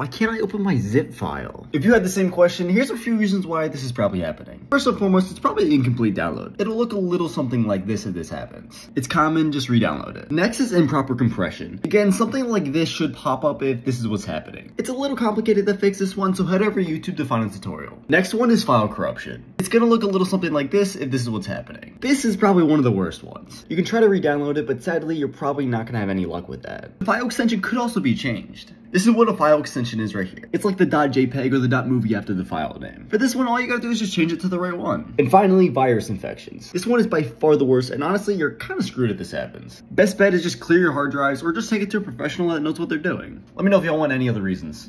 Why can't I open my zip file? If you had the same question, here's a few reasons why this is probably happening. First and foremost, it's probably an incomplete download. It'll look a little something like this if this happens. It's common, just re-download it. Next is improper compression. Again, something like this should pop up if this is what's happening. It's a little complicated to fix this one, so head over to YouTube to find a tutorial. Next one is file corruption. It's gonna look a little something like this if this is what's happening. This is probably one of the worst ones. You can try to re-download it, but sadly, you're probably not gonna have any luck with that. The file extension could also be changed. This is what a file extension is right here. It's like the .jpeg or the .movie after the file name. For this one, all you gotta do is just change it to the right one. And finally, virus infections. This one is by far the worst, and honestly, you're kind of screwed if this happens. Best bet is just clear your hard drives or just take it to a professional that knows what they're doing. Let me know if y'all want any other reasons.